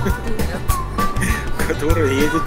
который едет